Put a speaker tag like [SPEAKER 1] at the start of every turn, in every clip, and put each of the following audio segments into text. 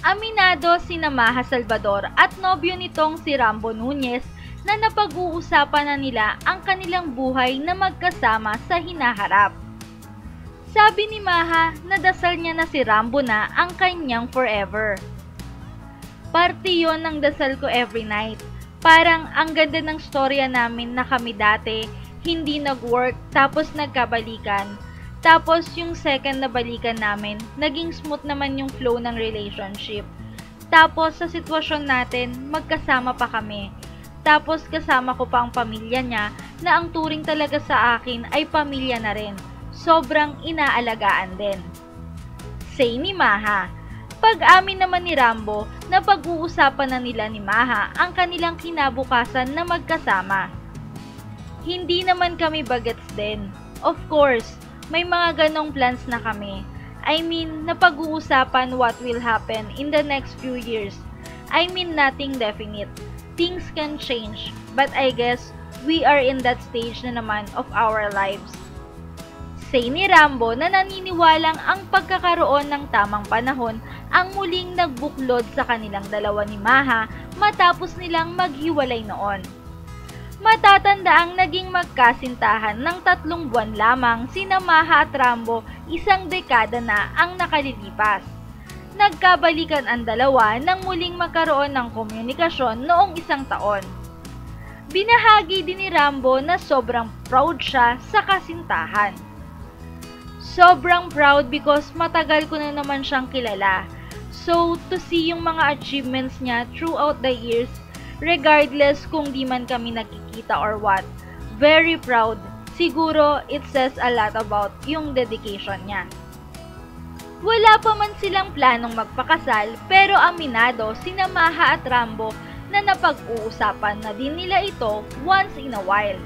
[SPEAKER 1] Aminado si Namaha Salvador at nobyo nitong si Rambo Nunez na napag-uusapan na nila ang kanilang buhay na magkasama sa hinaharap. Sabi ni Maha, nadasal niya na si Rambo na ang kanyang forever. Parte yon ng dasal ko every night. Parang ang ganda ng storya namin na kami dati, hindi nag-work tapos nagkabalikan. Tapos yung second na balikan namin, naging smooth naman yung flow ng relationship. Tapos sa sitwasyon natin, magkasama pa kami. Tapos kasama ko pa ang pamilya niya na ang turing talaga sa akin ay pamilya na rin. Sobrang inaalagaan din. Say ni Maha, pag-amin naman ni Rambo na pag-uusapan na nila ni Maha ang kanilang kinabukasan na magkasama. Hindi naman kami bagets din. Of course, may mga ganong plans na kami. I mean, na pag-uusapan what will happen in the next few years. I mean nothing definite. Things can change, but I guess we are in that stage na naman of our lives. Say ni Rambo na naniniwalang ang pagkakaroon ng tamang panahon ang muling nagbuklod sa kanilang dalawa ni Maha matapos nilang maghiwalay noon. Matatanda ang naging magkasintahan ng tatlong buwan lamang sina Maha at Rambo isang dekada na ang nakalilipas. Nagkabalikan ang dalawa nang muling magkaroon ng komunikasyon noong isang taon. Binahagi din ni Rambo na sobrang proud siya sa kasintahan. Sobrang proud because matagal ko na naman siyang kilala. So, to see yung mga achievements niya throughout the years, regardless kung di man kami nakikita or what, very proud. Siguro, it says a lot about yung dedication niya. Wala pa man silang planong magpakasal, pero aminado sina Maha at Rambo na napag-uusapan na din nila ito once in a while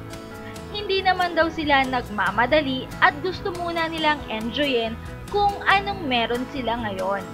[SPEAKER 1] hindi naman daw sila nagmamadali at gusto muna nilang enjoyin kung anong meron sila ngayon.